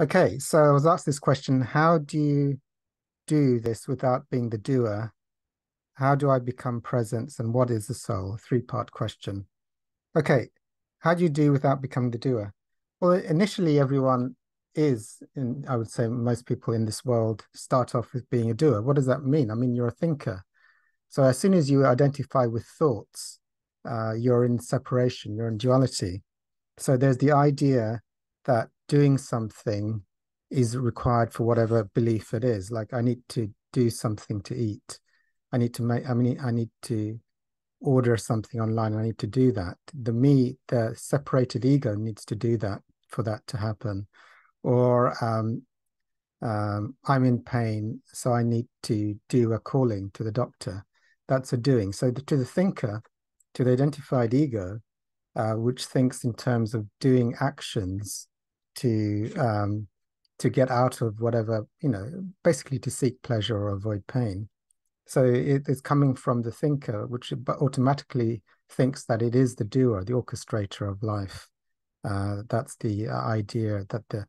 Okay, so I was asked this question, how do you do this without being the doer? How do I become presence and what is the soul? Three-part question. Okay, how do you do without becoming the doer? Well, initially everyone is, in, I would say most people in this world start off with being a doer. What does that mean? I mean, you're a thinker. So as soon as you identify with thoughts, uh, you're in separation, you're in duality. So there's the idea that doing something is required for whatever belief it is. Like I need to do something to eat. I need to make, I mean, I need to order something online. I need to do that. The me, the separated ego needs to do that for that to happen. Or um, um, I'm in pain, so I need to do a calling to the doctor. That's a doing. So the, to the thinker, to the identified ego, uh, which thinks in terms of doing actions to um, to get out of whatever you know, basically to seek pleasure or avoid pain. So it is coming from the thinker, which automatically thinks that it is the doer, the orchestrator of life. Uh, that's the uh, idea that the,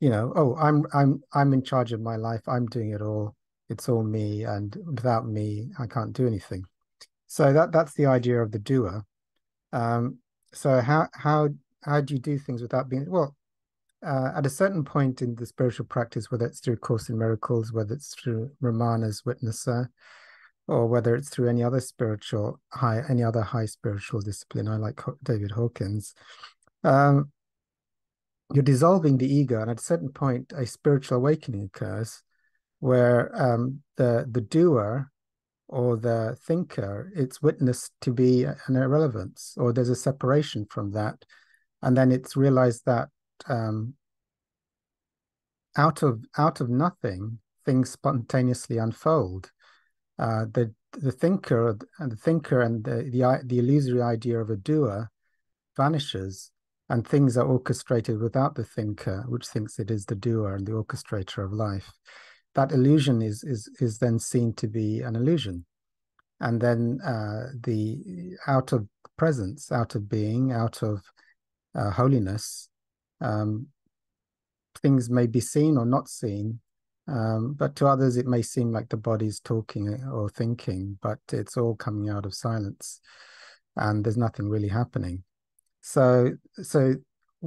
you know, oh, I'm I'm I'm in charge of my life. I'm doing it all. It's all me, and without me, I can't do anything. So that that's the idea of the doer. Um, so how how how do you do things without being well? Uh, at a certain point in the spiritual practice, whether it's through Course in Miracles, whether it's through Ramana's Witnesser, or whether it's through any other spiritual high, any other high spiritual discipline, I like David Hawkins, um, you're dissolving the ego, and at a certain point, a spiritual awakening occurs, where um, the the doer or the thinker, it's witnessed to be an irrelevance, or there's a separation from that. And then it's realized that um, out of out of nothing, things spontaneously unfold. Uh, the the thinker and the thinker and the, the the illusory idea of a doer vanishes, and things are orchestrated without the thinker, which thinks it is the doer and the orchestrator of life that illusion is is is then seen to be an illusion and then uh, the out of presence out of being out of uh, holiness um, things may be seen or not seen um, but to others it may seem like the body's talking or thinking but it's all coming out of silence and there's nothing really happening so so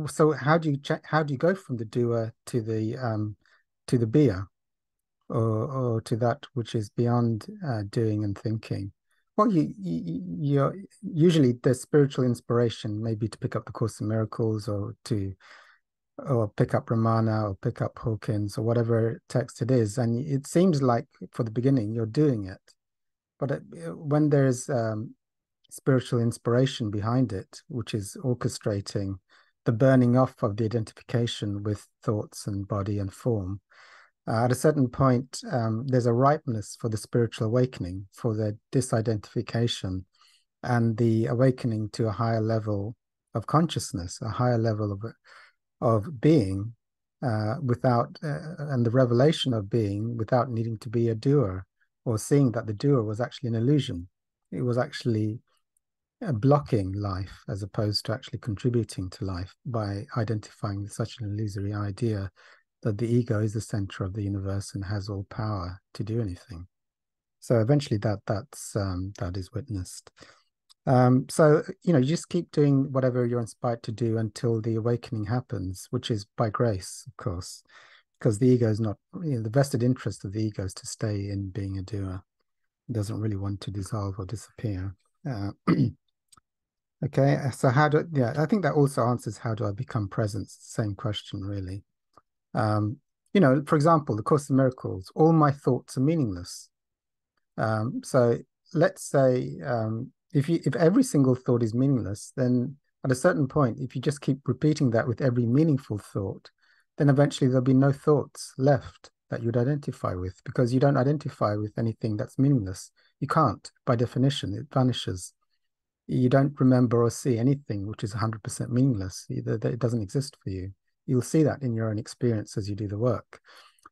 so how do you check how do you go from the doer to the um to the beer or, or to that which is beyond uh, doing and thinking. Well, you, you usually the spiritual inspiration maybe to pick up the Course in Miracles or to or pick up Ramana or pick up Hawkins or whatever text it is, and it seems like for the beginning you're doing it, but it, when there's um, spiritual inspiration behind it, which is orchestrating the burning off of the identification with thoughts and body and form, uh, at a certain point, um, there's a ripeness for the spiritual awakening, for the disidentification and the awakening to a higher level of consciousness, a higher level of, of being uh, without, uh, and the revelation of being without needing to be a doer or seeing that the doer was actually an illusion. It was actually uh, blocking life as opposed to actually contributing to life by identifying such an illusory idea that the ego is the center of the universe and has all power to do anything. So eventually, that that's um, that is witnessed. Um, so you know, you just keep doing whatever you're inspired to do until the awakening happens, which is by grace, of course, because the ego is not you know, the vested interest of the ego is to stay in being a doer. It doesn't really want to dissolve or disappear. Uh, okay, so how do yeah? I think that also answers how do I become present. Same question, really. Um, you know, for example, the Course of Miracles, all my thoughts are meaningless. Um, so let's say um, if you if every single thought is meaningless, then at a certain point, if you just keep repeating that with every meaningful thought, then eventually there'll be no thoughts left that you'd identify with because you don't identify with anything that's meaningless. You can't, by definition, it vanishes. You don't remember or see anything which is 100% meaningless, either it doesn't exist for you you'll see that in your own experience as you do the work.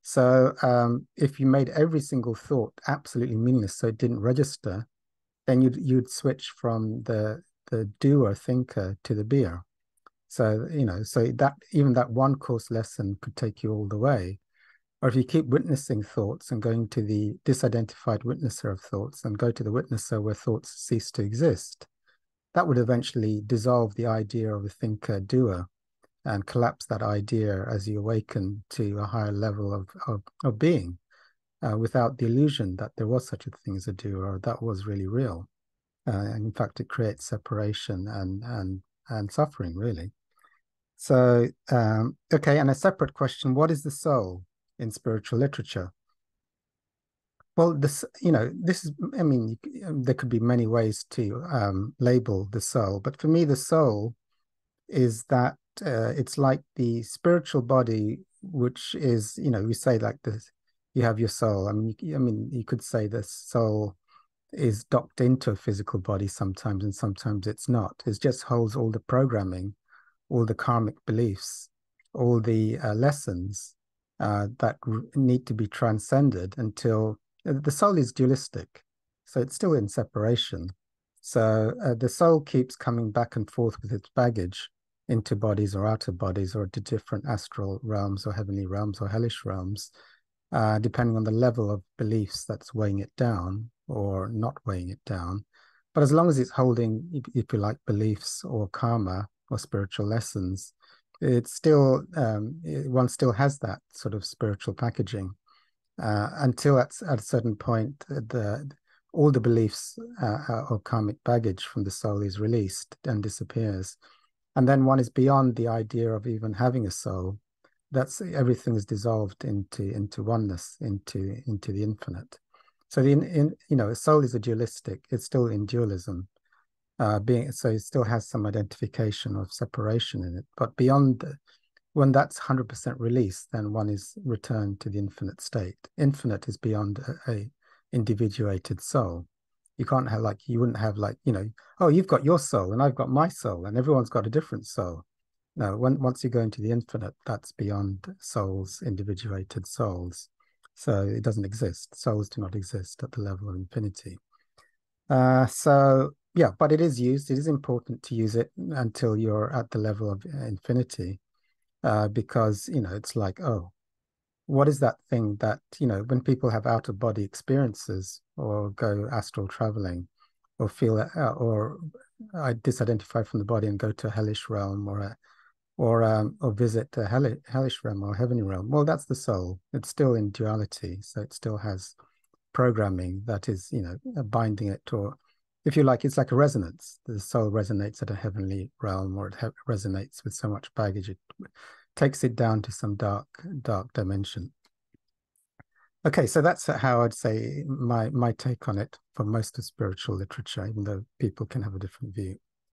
So um, if you made every single thought absolutely meaningless, so it didn't register, then you'd you'd switch from the the doer thinker to the beer. So, you know, so that even that one course lesson could take you all the way. Or if you keep witnessing thoughts and going to the disidentified witnesser of thoughts and go to the witnesser where thoughts cease to exist, that would eventually dissolve the idea of a thinker doer and collapse that idea as you awaken to a higher level of, of, of being uh, without the illusion that there was such a thing as a doer or that was really real. Uh, in fact, it creates separation and, and, and suffering, really. So, um, okay, and a separate question what is the soul in spiritual literature? Well, this, you know, this is, I mean, there could be many ways to um, label the soul, but for me, the soul is that uh, it's like the spiritual body, which is, you know, we say like this, you have your soul. I mean, you, I mean, you could say the soul is docked into a physical body sometimes, and sometimes it's not. It just holds all the programming, all the karmic beliefs, all the uh, lessons uh, that need to be transcended until uh, the soul is dualistic. So it's still in separation. So uh, the soul keeps coming back and forth with its baggage into bodies or outer bodies or to different astral realms or heavenly realms or hellish realms, uh, depending on the level of beliefs that's weighing it down or not weighing it down. But as long as it's holding, if you like, beliefs or karma or spiritual lessons, it's still um, one still has that sort of spiritual packaging uh, until at, at a certain point the all the beliefs uh, or karmic baggage from the soul is released and disappears and then one is beyond the idea of even having a soul. That's everything is dissolved into into oneness into into the infinite. So the in, you know a soul is a dualistic it's still in dualism uh, being so it still has some identification of separation in it. But beyond the, when that's 100% released then one is returned to the infinite state. Infinite is beyond a, a individuated soul you can't have like you wouldn't have like you know oh you've got your soul and i've got my soul and everyone's got a different soul. No when, once you go into the infinite that's beyond souls individuated souls. So it doesn't exist. Souls do not exist at the level of infinity. Uh, so yeah but it is used it is important to use it until you're at the level of infinity uh, because you know it's like oh what is that thing that you know when people have out of body experiences or go astral traveling or feel uh, or I disidentify from the body and go to a hellish realm or a or um, or visit a hellish, hellish realm or heavenly realm. Well, that's the soul. It's still in duality, so it still has programming that is, you know, binding it, or if you like, it's like a resonance. The soul resonates at a heavenly realm, or it resonates with so much baggage it takes it down to some dark, dark dimension. Okay, so that's how I'd say my my take on it for most of spiritual literature, even though people can have a different view.